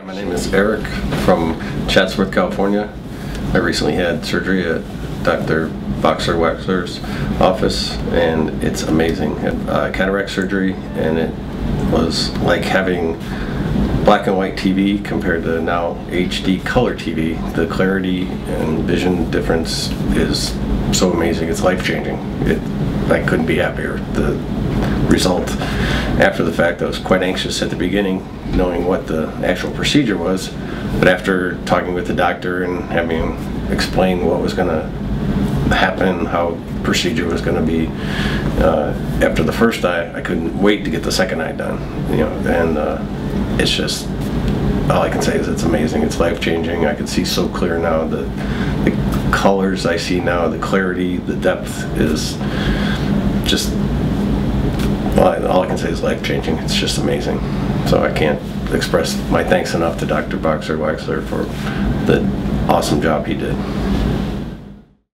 Hi, my name is Eric from Chatsworth, California. I recently had surgery at Dr. Boxer Wachler's office, and it's amazing. Had uh, cataract surgery, and it was like having black and white TV compared to now HD color TV. The clarity and vision difference is so amazing. It's life changing. It, I couldn't be happier. The result after the fact, I was quite anxious at the beginning, knowing what the actual procedure was. But after talking with the doctor and having him explain what was going to happen, how procedure was going to be, uh, after the first eye, I couldn't wait to get the second eye done. You know, and uh, it's just all I can say is it's amazing. It's life changing. I can see so clear now. The, the colors I see now, the clarity, the depth is just well, all I can say is life changing. It's just amazing. So I can't express my thanks enough to Dr. Boxer Wachler for the awesome job he did.